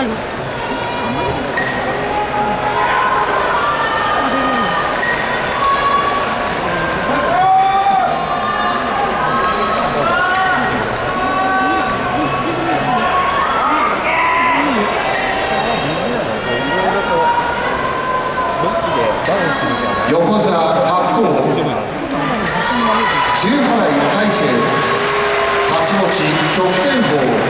最後横綱白鵬中払い大勢太刀持ち極天砲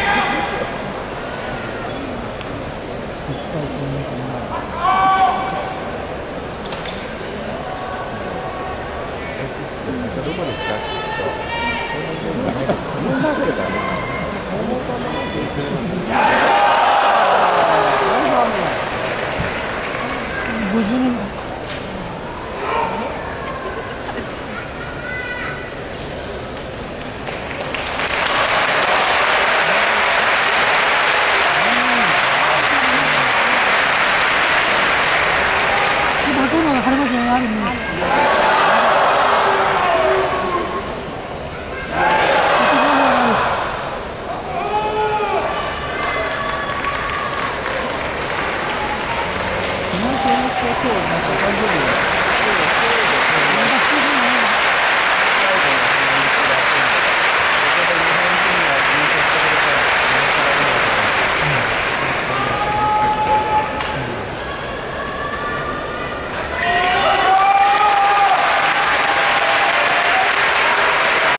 きたいと思います。どこですか晴れ